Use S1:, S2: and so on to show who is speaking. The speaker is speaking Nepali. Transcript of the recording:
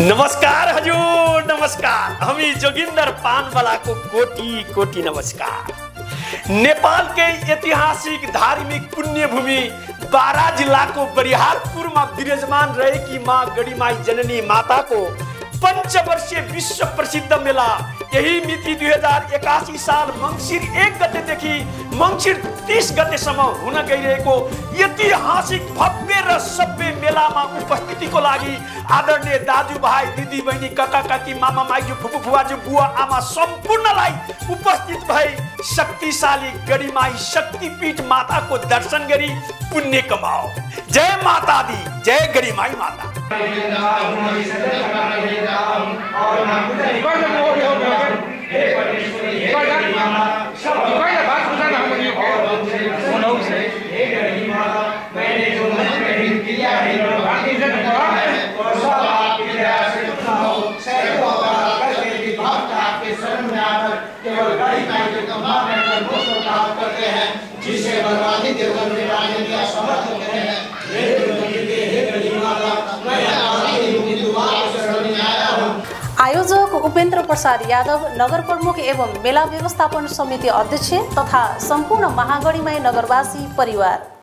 S1: नमस्कार हजुर नमस्कार। हामी जोगिन्दर पानवालाको कोटि कोटि नमस्कार। नेपाल के ऐतिहासिक धार्मिक पुण्य भूमि बारा जिल्लाको बरिहारपुरमा विराजमान रहेकी माँ गढीमाई जननी माताको पञ्चवर्षीय विश्व प्रसिद्ध मेला यही मिति दुई हजार एकासी साल मङ्सिर एक गतेदेखि मङ्सिर तिस गतेसम्म हुन गइरहेको ऐतिहासिक भव्य र सभ्य मेलामा उपस्थितिको लागि आदरणीय दाजुभाइ दिदी बहिनी काका काकी मामा माइजू फुपू फुवाजू बुवा आमा सम्पूर्णलाई उपस्थित भई शक्तिशाली गढीमाई शक्तिपीठ माताको दर्शन गरी पुण्य कमाओ। जय माता दी जय गढीमाई माता।
S2: का जो कमाल है वो प्राप्त करते हैं जिसे बर्बादी देवगन में डालने का समर्थ करते हैं के मैं में हूँ
S3: आयोजक उपेन्द्र प्रसाद यादव नगर प्रमुख एवं मेला व्यवस्थापन समिति अध्यक्ष तथा सम्पूर्ण महागढीमाई नगरवासी परिवार।